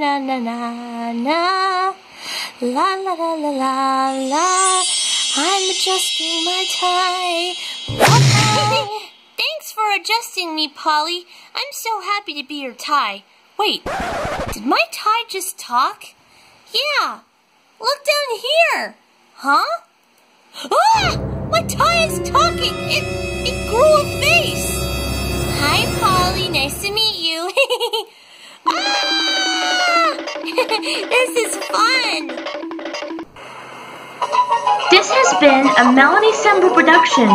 na na na. na. La la la la la la. I'm adjusting my tie. Thanks for adjusting me, Paulie. I'm so happy to be your tie. Wait, did my tie just talk? Yeah. Look down here. Huh? Ah! My tie is talking. It it grew a face. Hi, Paulie. Nice to meet you. this is fun. This has been a Melanie Semble production.